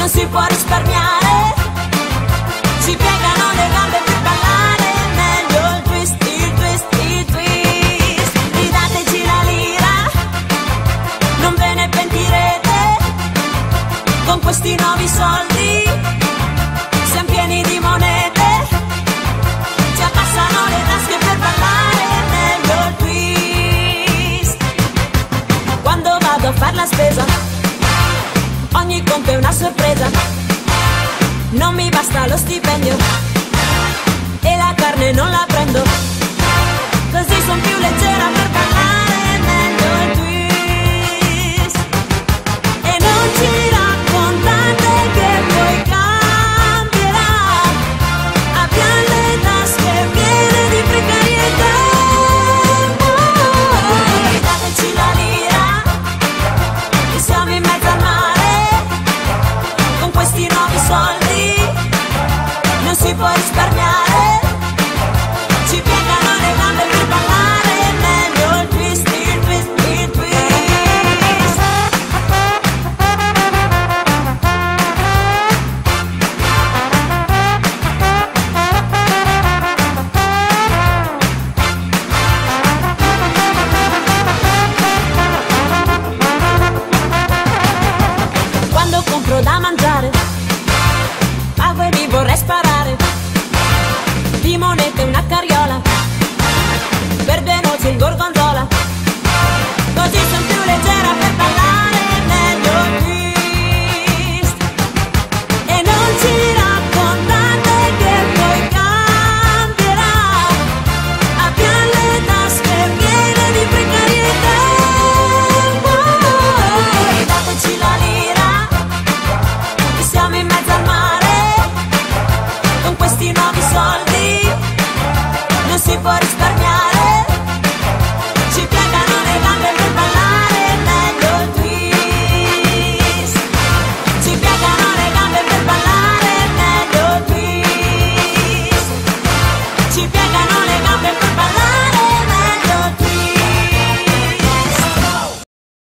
non si può risparmiare. Ci piegano le gambe per ballare, meglio il twist, il twist, il twist. Ridateci la lira, non ve ne pentirete. Con questi nuovi soldi, siamo pieni di monete. Ci abbassano le tasche per ballare, meglio il twist. Quando vado a far la spesa, ogni conto è una sorpresa. Non mi basta lo stipendio e la carne non la non